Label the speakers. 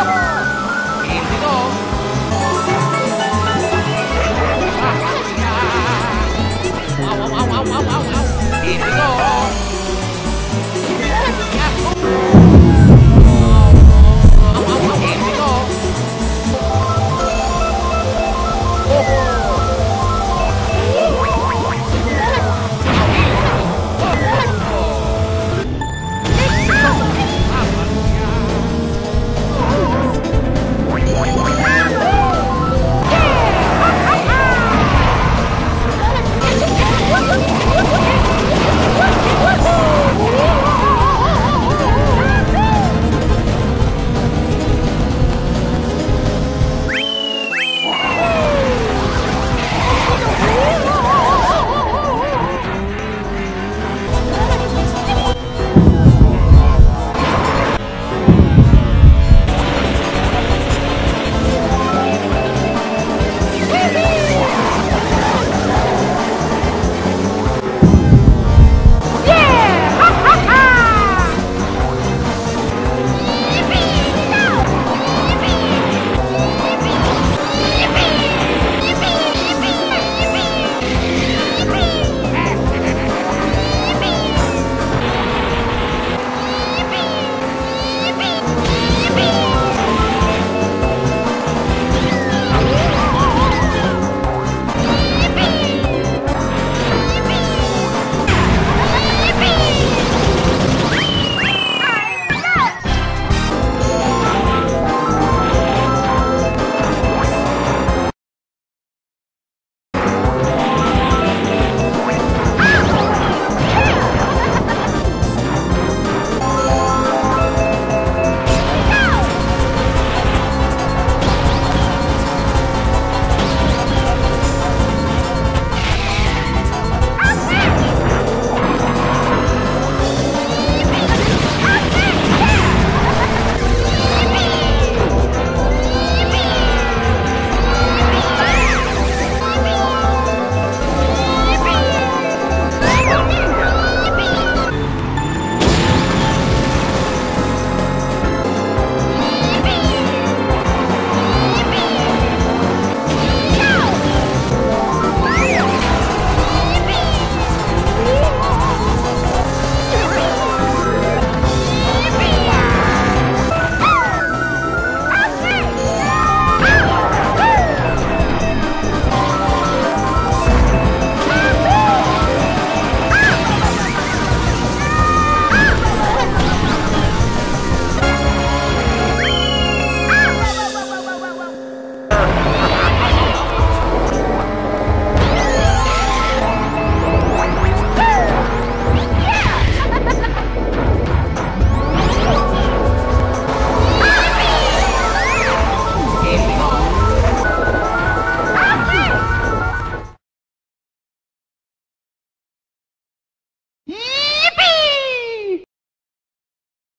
Speaker 1: you